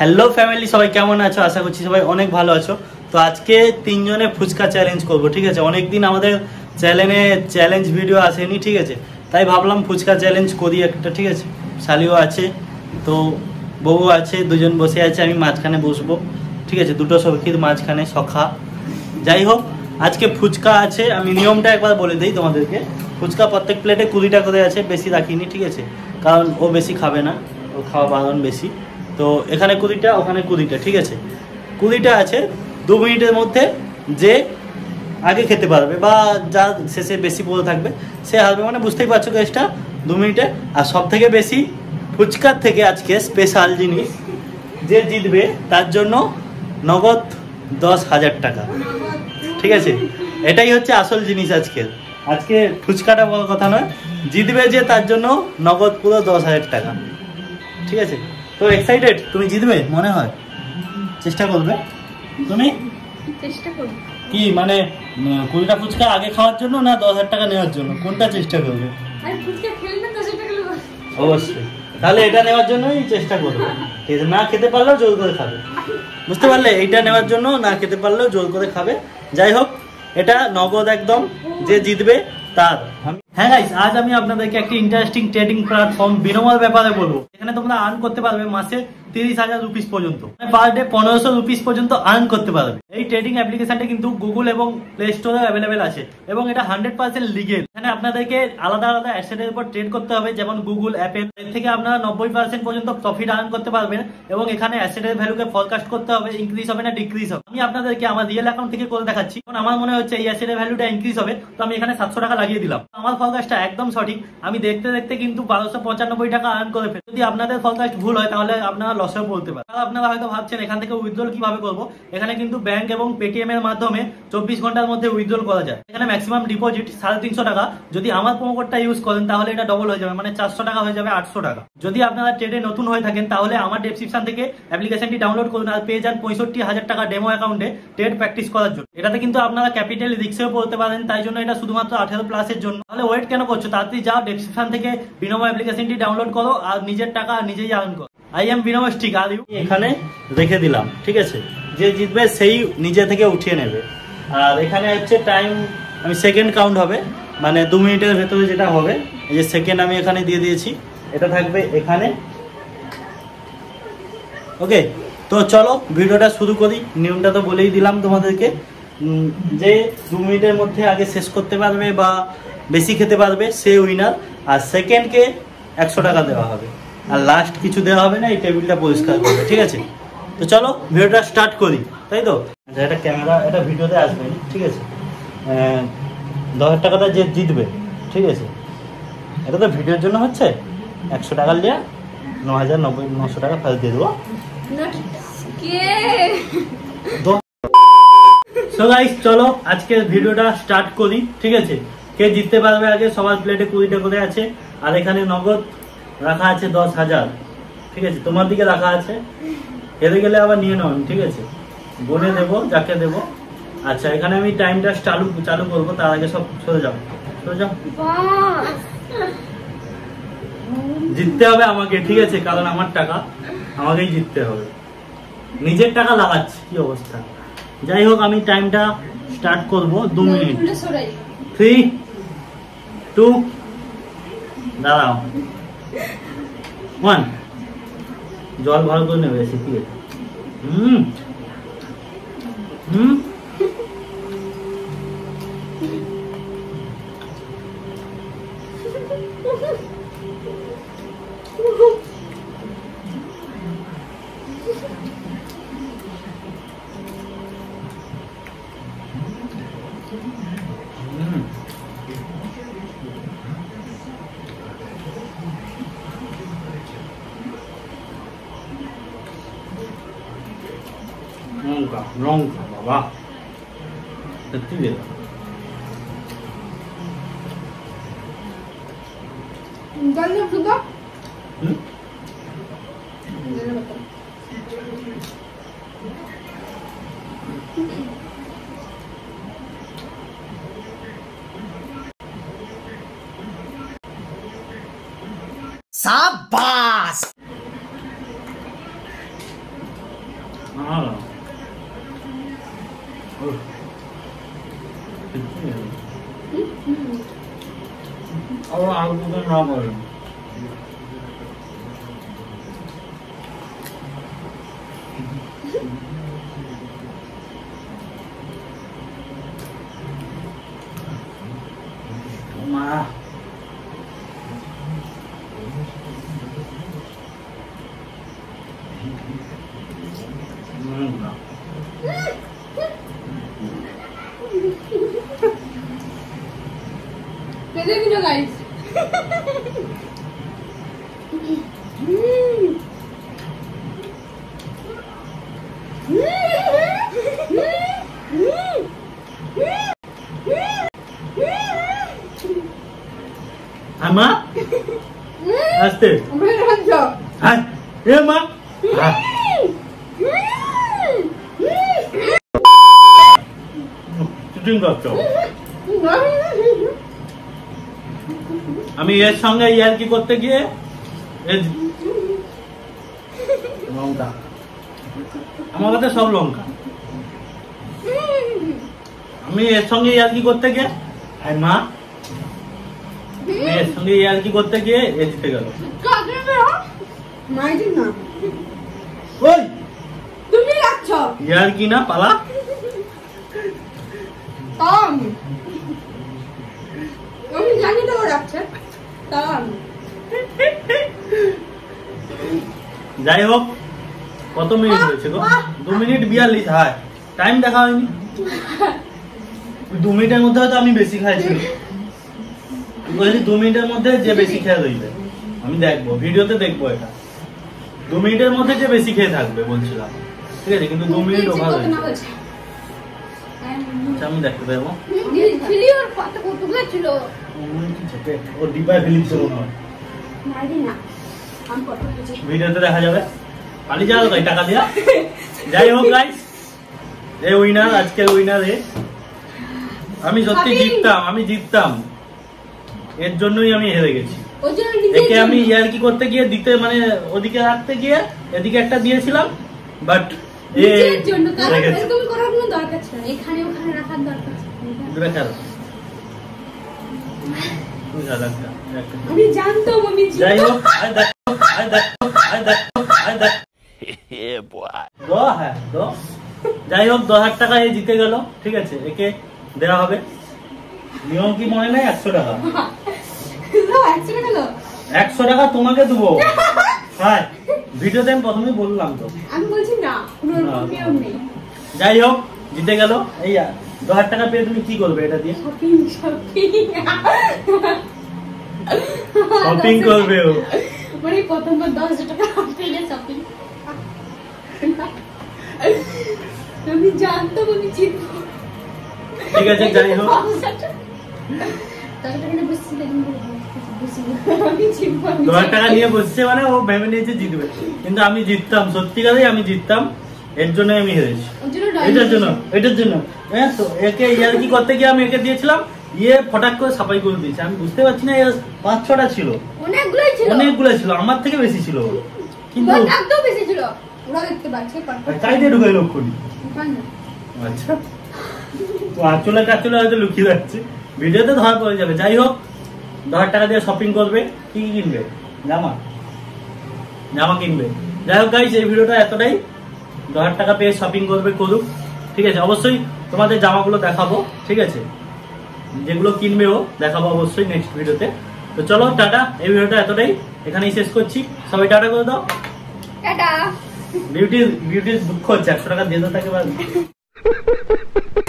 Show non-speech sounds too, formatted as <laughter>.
Hello family সবাই কেমন আছো? আশা করছি সবাই অনেক ভালো আছো। তো আজকে তিনজনে ফুচকা চ্যালেঞ্জ করব, ঠিক আছে? অনেকদিন আমাদের চ্যানেলে চ্যালেঞ্জ ভিডিও আসেনি, ঠিক আছে? তাই ভাবলাম ফুচকা চ্যালেঞ্জ করি একটা, ঠিক আছে? শালিও আছে, তো বউ আছে, দুজন বসে আছে, আমি মাঝখানে বসবো, ঠিক আছে? দুটো সখীর মাঝখানে সখা। যাই হোক, আজকে ফুচকা আছে, আমি নিয়মটা একবার বলে দিই তোমাদেরকে। ফুচকা প্রত্যেক প্লেটে কুড়িটা করে আছে, বেশি রাখিনি, ঠিক আছে? কারণ ও বেশি খাবে না, ও খাওয়া বারণ বেশি। তো এখানে কুড়িটা, ওখানে কুড়িটা, ঠিক আছে? কুড়িটা আছে, দু মিনিটের মধ্যে যে আগে খেতে পারবে বা যা শেষে বেশি পড়ে থাকবে, সে হারবে মানে বুঝতেই পারছ কেসটা দু মিনিটে। আর সব থেকে বেশি ফুচকার থেকে আজকে স্পেশাল জিনিস যে জিতবে, তার জন্য নগদ দশ হাজার টাকা। ঠিক আছে? এটাই হচ্ছে আসল জিনিস আজকে। আজকে ফুচকাটা বড় কথা নয়। জিতবে যে, তার জন্য নগদ পুরো দশ হাজার টাকা। ঠিক আছে? তো এক্সাইটেড তুমি জিতবে? মনে হয়। চেষ্টা করবে। তুমি? চেষ্টা করব। কি মানে কুড়িটা ফুচকা আগে খাওয়ার জন্য না দশ হাজার টাকা নেওয়ার জন্য? কোনটা চেষ্টা করবে? অবশ্যই। তাহলে এটা নেওয়ার জন্যই চেষ্টা করবে। খেতে না খেতে পারলেও জোর করে খাবে। বুঝতে পারলে? এইটা নেওয়ার জন্য না খেতে পারলেও জোর করে খাবে। যাই হোক এটা নগদ একদম। যে জিতবে তার। আমি হ্যাঁ গাইস আজ আমি আপনাদেরকে একটি ইন্টারেস্টিং ট্রেডিং প্ল্যাটফর্ম বিনোময় ব্যাপারে বলব। এখানে তোমরা আর্ন করতে পারবে মাসে তিরিশ হাজার রুপিস পর্যন্ত। পার ডে পনেরোশো রুপিস পর্যন্ত আর্ন করতে পারবে। এই ট্রেডিং অ্যাপ্লিকেশনটা কিন্তু গুগল এবং প্লে স্টোরে অ্যাভেলেবেল আছে এবং এটা হান্ড্রেড পার্সেন্ট লিগেল এখানে আপনাদেরকে আলাদা আলাদা অ্যাসেটের উপর ট্রেড করতে হবে, যেমন গুগল অ্যাপে এর থেকে আপনারা নব্বই পার্সেন্ট পর্যন্ত প্রফিট আর্ন করতে পারবেন এবং এখানে অ্যাসেটের ভ্যালুকে ফরকাস্ট করতে হবে ইনক্রিজ হবে না ডিক্রিজ হবে। আমি আপনাদেরকে আমার রিয়েল অ্যাকাউন্ট থেকে করে দেখাচ্ছি। কারণ আমার মনে হচ্ছে এই অ্যাসেটের ভ্যালুটা ইনক্রিজ হবে, তো আমি এখানে সাতশো টাকা লাগিয়ে দিলাম। আমার ফরকাস্টটা একদম সঠিক। আমি দেখতে দেখতে কিন্তু বারোশো পঁচানব্বই টাকা আর্ন করে ফেলি যদি আপনাদের ফরকাস্ট ভুল হয়, তাহলে আপনারা লসেও বলতে পারেন। আর আপনারা হয়তো ভাবছেন, এখান থেকে উইথড্রল কীভাবে করব? এখানে কিন্তু ব্যাংক এবং পেটিএম এর মাধ্যমে চব্বিশ ঘণ্টার মধ্যে উইথড্রল করা যায়। এখানে ম্যাক্সিমাম ডিপোজিট সাড়ে তিনশো টাকা। যদি আমার প্রোমো কোডটা ইউজ করেন, তাহলে এটা ডবল হয়ে যাবে। মানে চারশো টাকা হয়ে যাবে আটশো টাকা। যদি আপনারা ট্রেডে নতুন হয়ে থাকেন, তাহলে আমার ডেসক্রিপশন থেকে অ্যাপ্লিকেশনটি ডাউনলোড করুন আর পেয়ে যান পঁয়ষট্টি হাজার টাকা ডেমো অ্যাকাউন্টে ট্রেড প্র্যাকটিস করার জন্য। এটাতে কিন্তু আপনারা ক্যাপিটাল রিক্সেও পড়তে পারেন। তাই জন্য এটা শুধুমাত্র আঠেরো প্লাসের জন্য। তাহলে ওয়েট কেন করছ? তাড়াতাড়ি যাও ডেসক্রিপশন থেকে বিনোময় অ্যাপ্লিকেশনটি ডাউনলোড করো আর নিজের টাকা নিজেই আর্ন করো। আই এম বিনোময় স্টিক আর এখানে রেখে দিলাম, ঠিক আছে? যে জিতবে সেই নিজে থেকে উঠিয়ে নেবে। আর এখানে হচ্ছে টাইম আমি সেকেন্ড কাউন্ট হবে মানে দু মিনিটের ভেতরে যেটা হবে যে সেকেন্ড আমি এখানে দিয়ে দিয়েছি, এটা থাকবে এখানে। ওকে তো চলো, ভিডিওটা শুরু করি, নিয়মটা তো বলেই দিলাম তোমাদেরকে। যে দু মিনিটের মধ্যে আগে শেষ করতে পারবে বা বেশি খেতে পারবে সে উইনার আর সেকেন্ডকে একশো টাকা দেওয়া হবে। আর লাস্ট কিছু দেওয়া হবে না এই টেবিলটা পরিষ্কার করবে ঠিক আছে? তো চলো ভিডিওটা স্টার্ট করি তাই তো? আচ্ছা এটা ক্যামেরা এটা ভিডিওতে আসবে ঠিক আছে? দশ হাজার টাকাটা যে জিতবে ঠিক আছে? এটা তো ভিডিওর জন্য হচ্ছে? একশো টাকা নিয়ে ন হাজার নব্বই নশো টাকা ফেরত দিয়ে দেবো। কে? সো গাইস চলো আজকের ভিডিওটা স্টার্ট করি ঠিক আছে? কে জিততে পারবে আগে? সবার প্লেটে কুড়িটা করে আছে। আর এখানে নগদ রাখা আছে দশ হাজার। ঠিক আছে? তোমার দিকে রাখা আছে। হেরে গেলে আবার নিয়ে নাও ঠিক আছে? বলে দেবো যাকে দেবো। আচ্ছা এখানে আমি টাইমটা চালু চালু করব তার আগে সব সরে যাও। সরে যাও। জিততে হবে আমাকে ঠিক আছে? কারণ আমার টাকা আমাকেই জিততে হবে। নিজের টাকা লাগাচ্ছি কি অবস্থা? যাই হোক আমি টাইমটা স্টার্ট করব দু মিনিট। থ্রি টু দাঁড়াও। ওয়ান জল ভালো করে নেবে শিখিয়ে হুম হুম। হুম। <laughs> かロンかバやってみサッバース。ああ Ah. Oh. কিচ্ছু নেই। আবার আলু পোকা না করে মা 음, না। পেলে দিল গাইস আর মা আসতে আমরা রাজ্য হ্যাঁ এ মা হ্যাঁ। শুটিং করছ আমি এর সঙ্গে ইয়ার কি করতে গিয়ে? লঙ্কা। আমার কাছে সব লঙ্কা। আমি এর সঙ্গে ইয়ার কি করতে গিয়ে? আর মা। এর সঙ্গে ইয়ার কি করতে গিয়ে? এ জিতে গেল। ওই! তুমি রাখছ। ইয়ার না পালা তাম আমি জানি না ও রাখছে তাম যাই হোক কত মিনিট হয়েছে গো দু মিনিট বিয়াল্লিশ হয় টাইম দেখা হয়নি দু মিনিটের মধ্যে হয়তো আমি বেশি খাইছি বলছি দু মিনিটের মধ্যে যে বেশি খেয়ে রইবে আমি দেখব ভিডিওতে দেখব এটা দু মিনিটের মধ্যে যে বেশি খেয়ে থাকবে বলছিলাম ঠিক আছে কিন্তু দু মিনিট ওভার হয়েছে আচ্ছা, আমি দেখতে পাবো ও ডিব্বায় ফিলিপস মনে হয় না ভিডিওতে দেখা যাবে। পালি যাও তাই টাকা দিয়া। যাই হোক গাইস এ উইনার আজকের উইনার এ। আমি সত্যি জিততাম আমি জিততাম। এর জন্যই আমি হেরে গেছি। একে আমি ইয়ার কি করতে গিয়ে দিতে মানে ওদিকে রাখতে গিয়ে এদিকে একটা দিয়েছিলাম বাট এ নিজের জন্য কারণ রেখেছে। এরকম করার কোনো দরকার ছিল না। এখানে ওখানে রাখার দরকার ছিল না। রেখে দাও। তুই যা একটা, একটা। আমি জানতাম আমি যাই হোক দশ হাজার টাকা এই জিতে গেল ঠিক আছে একে দেওয়া হবে। নিয়ম কি মনে নেই? একশো টাকা। একশো টাকা তোমাকে দেবো। হ্যাঁ ভিডিওতে আমি প্রথমেই বললাম তো। আমি বলছি না যাই হোক জিতে গেল। এই দশ হাজার টাকা পেয়ে তুমি কি করবে এটা দিয়ে? শপিং করবে ও। মানে প্রথমবার দশ হাজার টাকা পেলে শপিং আমি জানতাম আমি ঠিক আছে যাই হোক। দশ টাকা। নিয়ে বসছি মানে ও ভেবে নিয়েছে জিতবে। কিন্তু আমি জিততাম সত্যিকারেই আমি জিততাম এর জন্য আমি হেরেছি। এটার জন্য এটার জন্য। হ্যাঁ তো একে ইয়ার কি করতে গিয়ে আমি একে দিয়েছিলাম ইয়ে ফটাক করে সাফাই করে দিয়েছে। আমি বুঝতে পারছি না পাঁচ ছটা ছিল। অনেকগুলোই ছিল। আমার থেকে বেশি ছিল। কিন্তু ওর একদম বেশি ছিল। ওরা দেখতে পাচ্ছে চাই দিয়ে ঢুকে লক্ষণী পান না। আচ্ছা। তো আঁচলে টাচলে হয়তো লুকিয়ে যাচ্ছে। ভিডিওতে ধরা পড়ে যাবে। যাই হোক দশ হাজার টাকা দিয়ে শপিং করবে কি কি কিনবে? জামা। জামা কিনবে। যাই হোক গাইজ এই ভিডিওটা এতটাই। দশ হাজার টাকা পেয়ে শপিং করবে করুক। ঠিক আছে অবশ্যই তোমাদের জামাগুলো দেখাবো। ঠিক আছে? যেগুলো কিনবে ও দেখাবো অবশ্যই নেক্সট ভিডিওতে তো। চলো টাটা এই ভিডিওটা এতটাই। এখানেই শেষ করছি। সবাই টাটা করে দাও। টাটা। বিউটি বিউটির দুঃখ হচ্ছে একশো টাকা দিয়ে দাও তাকে <laughs>